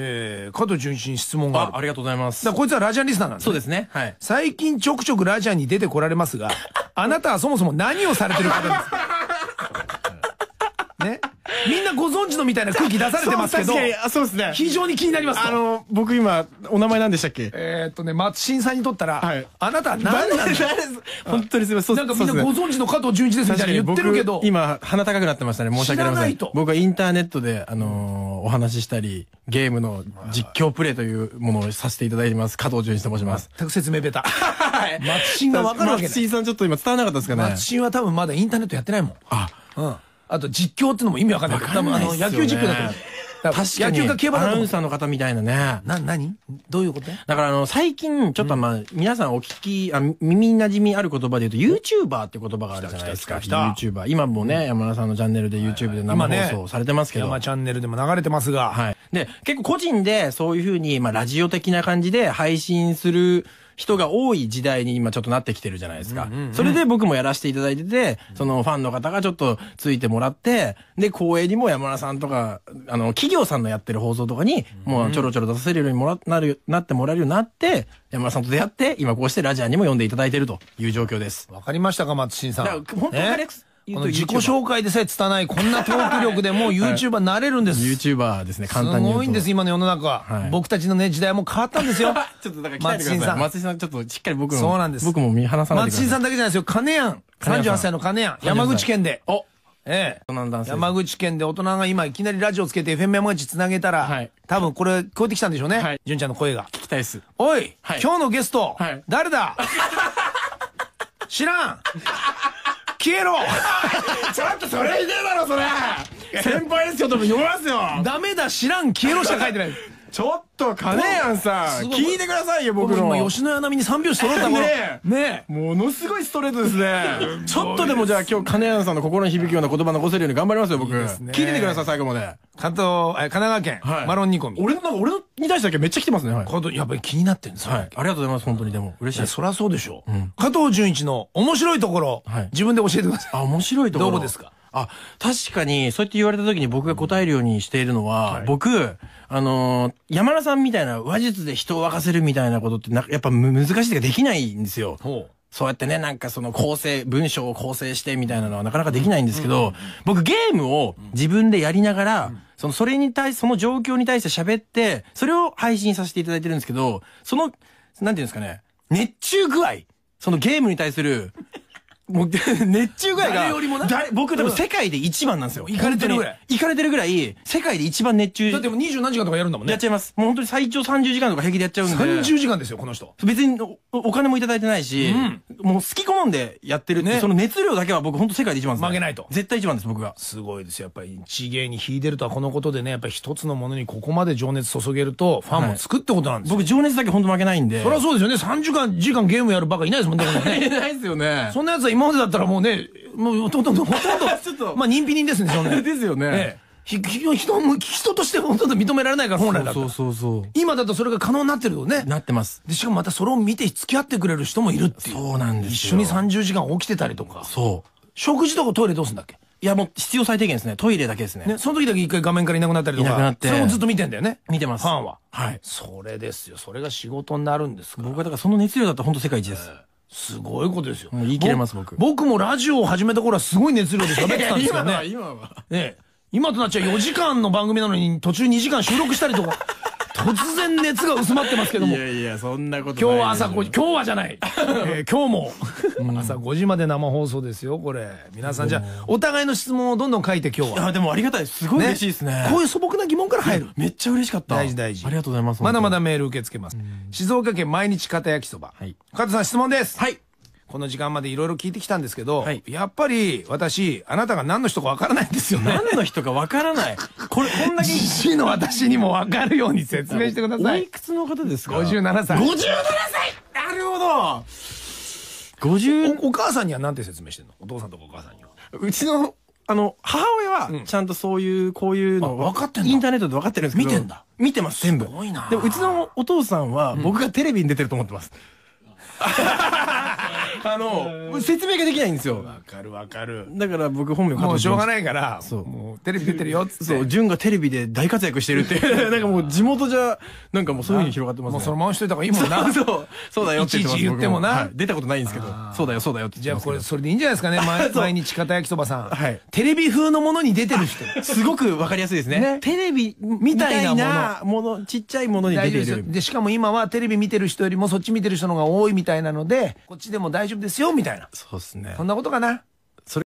えー、加藤純一に質問がある。あ、ありがとうございます。だこいつはラジャンリスナーなんです、そうですね。はい。最近ちょくちょくラジャンに出てこられますが、あなたはそもそも何をされてる方ですか？ね？みんなご存知のみたいな空気出されてますけどそう、ですね。非常に気になりますとあの、僕今、お名前何でしたっけ？えーっとね、松新さんにとったら、はいあなたは何なんだ 本当にすみません。なんかみんなご存知の加藤純一ですみたいな言ってるけど、今、鼻高くなってましたね。申し訳ありません知らないと。僕はインターネットで、あのーお話ししたり、ゲームの実況プレイというものをさせていただいてます。加藤純一と申します。全く説明ベタ。松新が分かるわけない。松新さんちょっと今伝わらなかったですかね？松新は多分まだインターネットやってないもん。あ、うん。あと実況ってのも意味わかんないけど、多分あの野球実況だと思う。確かに。野球か競馬。アナウンサーの方みたいなね。な、何？どういうこと？だからあの、最近、ちょっとまあ、皆さんお聞き、あ耳馴染みある言葉で言うと、YouTuber って言葉があるじゃないですか。YouTuber。今もね、山田さんのチャンネルで YouTube で生放送されてますけど。山チャンネルでも流れてますが、はい。で、結構個人でそういうふうに、まあ、ラジオ的な感じで配信する人が多い時代に今ちょっとなってきてるじゃないですか。それで僕もやらせていただいてて、そのファンの方がちょっとついてもらって、で、光栄にも山田さんとか、あの、企業さんのやってる放送とかに、もうちょろちょろ出させるようにもら、なる、なってもらえるようになって、山田さんと出会って、今こうしてラジアにも呼んでいただいてるという状況です。わかりましたか、松新さん。だから本当ね自己紹介でさえ拙い、こんなトーク力でもう YouTuber なれるんです。YouTuber ですね、す簡単に言うと。ごいんです、今の世の中。はい僕たちのね、時代も変わったんですよ。ちょっとだから鍛えてください。松井さん松井さん、ちょっとしっかり僕の。そうなんです僕も見放さないでください。松井さんだけじゃないですよ、金谷。38金谷さん歳の金谷。山口県で。おええ。山口県で大人が今いきなりラジオつけて FM 山口つなげたら、はい多分これ聞こえてきたんでしょうね。はい純ちゃんの声が。聞きたいです。おい、はい今日のゲスト、はい誰だ？知らん消えろ ちょっとそれひでえだろ、それ 先輩ですよ、とも読みますよダメだ、知らん、消えろしか書いてない。ちょっと、金やんさん、聞いてくださいよ、僕の。僕今、吉野家並みに3拍子揃った頃。ねねえ。ものすごいストレートですね。ちょっとでもじゃあ今日、金谷さんの心に響くような言葉残せるように頑張りますよ、僕。聞いててください、最後まで。加藤、え神奈川県、はいマロン煮込み。俺の、なんか俺に対してだけめっちゃ来てますね。はい。加藤、やっぱり気になってるんですよ。はい。ありがとうございます、本当にでも。嬉しいいや。そりゃそうでしょう。加藤純一の面白いところ、はい自分で教えてください。あ、面白いところ。どこですか？あ、確かに、そうやって言われた時に僕が答えるようにしているのは、僕、あのー山田さんみたいな話術で人を沸かせるみたいなことってな、やっぱむ難しいというかできないんですよ。ほう。そうやってね、なんかその構成、文章を構成してみたいなのはなかなかできないんですけど、僕ゲームを自分でやりながら、その、それに対し、その状況に対して喋って、それを配信させていただいてるんですけど、その、なんていうんですかね、熱中具合、そのゲームに対する、もう、熱中具合が、誰よりもな誰僕多分世界で一番なんですよ。行かれてるぐらい行かれてるぐらい、世界で一番熱中だってもう20何時間とかやるんだもんね。やっちゃいます。もう本当に最長30時間とか平気でやっちゃうんで。30時間ですよ、この人。別におお金もいただいてないし、もう好き好んでやってるって、ねその熱量だけは僕本当世界で一番です、負けないと絶対一番です、僕が。すごいですよ。やっぱり一芸に秀でるとはこのことでね、やっぱり一つのものにここまで情熱注げると、ファンもつくってことなんですよ。僕情熱だけ本当負けないんで。そりゃそうですよね。3時間、時間ゲームやるバカいないですもんね。いないですよね。そんな奴は今までだったらもうね、もうほとんど、ほとんど、ちょっとまあ人否人ですね、そんな。ですよね。ええ。ひひ人も、人としてほとんど認められないから、本来だそうそうそうそ今だとそれが可能になってるよねう。。なってます。で、しかもまたそれを見て付き合ってくれる人もいるっていう。そうなんですよ。一緒に30時間起きてたりとか。そう。食事とかトイレどうすんだっけ？いやもう必要最低限ですね。トイレだけですね。ね、その時だけ一回画面からいなくなったりとか。いなくなってそれもずっと見てんだよね。見てます。ファンは。はい。それですよ。それが仕事になるんですから。僕はだからその熱量だったら本当世界一です。すごいことですよ。もう言い切れます僕僕もラジオを始めた頃はすごい熱量で喋ってたんですよね。今は。ねえ今となっちゃ4時間の番組なのに途中2時間収録したりとか、突然熱が薄まってますけども。いやいや、そんなこと今日は朝5 5時、今日はじゃない。えー今日も、朝5時まで生放送ですよ、これ。皆さん、じゃあ、お互いの質問をどんどん書いて今日は。あ、でもありがたいです。すごい嬉しいですね。こういう素朴な疑問から入る。めっちゃ嬉しかった。大事大事ありがとうございます。まだまだ。だメール受け付けます。静岡県毎日片焼きそば。はい加藤さん質問です。はい。この時間までいろいろ聞いてきたんですけど、はいやっぱり私、あなたが何の人かわからないんですよね。何の人かわからない。これ、こんだけ。じじいの私にもわかるように説明してください。おいくつの方ですか？57歳。57歳なるほど50、おお母さんには何て説明してんの？お父さんとかお母さんには。うちの、あの、母親は、ちゃんとそういう、こういうのあ分かってんだインターネットで分かってるんですけど。見てんだ見てます、全部。すごいなでも、うちのお父さんは、僕がテレビに出てると思ってます。ああの、説明ができないんですよ。わかるわかる。だから僕本名もうしょうがい。ないから、そうもうテレビ出てるよっつって。そう、純がテレビで大活躍してるって。なんかもう地元じゃ、なんかもうそういう風に広がってますね。もうそのまましといた方がいいもんな。そ うそう、だよって言って言ってもな出たことないんですけど、そうだよ、そうだよってじゃあこれ、それでいいんじゃないですかね。毎 毎日片焼きそばさん。はいテレビ風のものに出てる人。すごくわかりやすいですね。ねテレビみたいなもの、ちっちゃいものに出大ている。で、しかも今はテレビ見てる人よりもそっち見てる人の方が多いみたいなので、こっちでも大丈夫ですよ、みたいな。そうですねそ。んなことかな。